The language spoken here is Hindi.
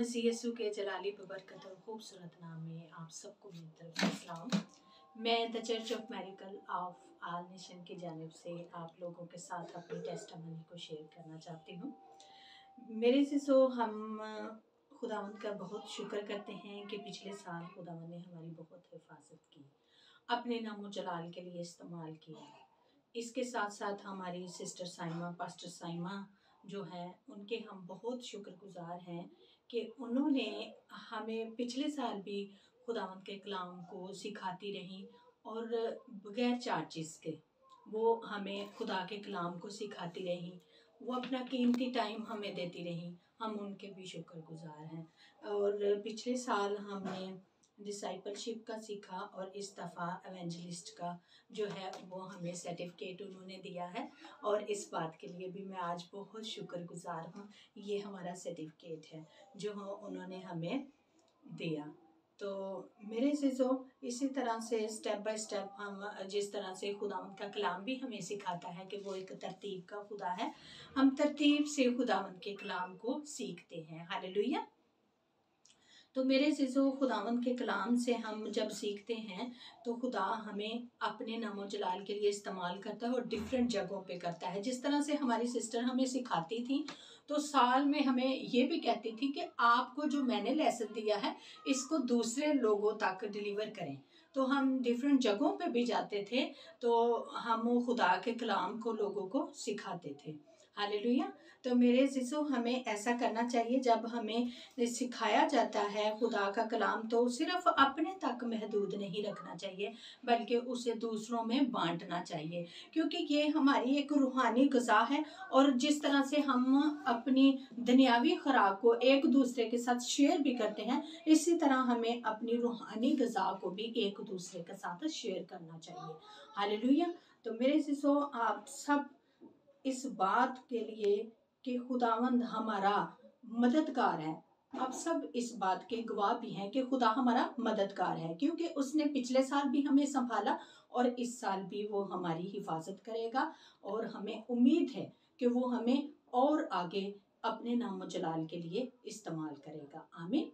मसीह यसु के जलाली बबरकत और खूबसूरत नाम में आप सबको मेरी तरफ़ सलाम। मैं the church of miracle of all nation की जानब से आप लोगों के साथ अपनी टेस्टमनी को शेयर करना चाहती हूँ। मेरे से सो हम खुदावंद का बहुत शुक्र करते हैं कि पिछले साल खुदावंद ने हमारी बहुत हिफाजत की, अपने नामो जलाल के लिए इस्तेमाल किया। इसके साथ साथ हमारी सिस्टर साइमा, पास्टर साइमा जो है, उनके हम बहुत शुक्रगुजार हैं कि उन्होंने हमें पिछले साल भी खुदावंत के कलाम को सिखाती रहीं और बगैर चार्जेस के वो हमें खुदा के कलाम को सिखाती रहीं। वो अपना कीमती टाइम हमें देती रहीं। हम उनके भी शुक्रगुजार हैं। और पिछले साल हमने डिसाइपलशिप का सीखा और इस दफ़ा एवेंजलिस्ट का जो है, वो हमें सर्टिफिकेट उन्होंने दिया है। और इस बात के लिए भी मैं आज बहुत शुक्रगुजार हूँ, ये हमारा सर्टिफिकेट है, जो उन्होंने हमें दिया। तो मेरे से जो इसी तरह से स्टेप बाय स्टेप हम, जिस तरह से खुदा का कलाम भी हमें सिखाता है कि वो एक तरतीब का खुदा है, हम तरतीब से खुदा के कलाम को सीखते हैं। हाल तो मेरे चीज़ों खुदावन के कलाम से हम जब सीखते हैं तो खुदा हमें अपने नामो जलाल के लिए इस्तेमाल करता है और डिफरेंट जगहों पे करता है। जिस तरह से हमारी सिस्टर हमें सिखाती थी तो साल में हमें ये भी कहती थी कि आपको जो मैंने लेसन दिया है, इसको दूसरे लोगों तक डिलीवर करें। तो हम डिफरेंट जगहों पे भी जाते थे तो हम खुदा के कलाम को लोगों को सिखाते थे। हालेलुया। तो मेरे जिसो, हमें ऐसा करना चाहिए, जब हमें सिखाया जाता है खुदा का कलाम तो सिर्फ़ अपने तक महदूद नहीं रखना चाहिए, बल्कि उसे दूसरों में बांटना चाहिए। क्योंकि ये हमारी एक रूहानी गज़ा है, और जिस तरह से हम अपनी दुनियावी खुराक को एक दूसरे के साथ शेयर भी करते हैं, इसी तरह हमें अपनी रूहानी गज़ा को भी एक दूसरे के साथ शेयर करना चाहिए। हालेलुया। तो मेरे सिसो आप सब इस बात के लिए कि खुदावंद हमारा मददगार है। आप सब इस बात के गवाह भी हैं कि खुदा हमारा मददगार है, क्योंकि उसने पिछले साल भी हमें संभाला और इस साल भी वो हमारी हिफाजत करेगा और हमें उम्मीद है कि वो हमें और आगे अपने नामो जलाल के लिए इस्तेमाल करेगा। आमीन।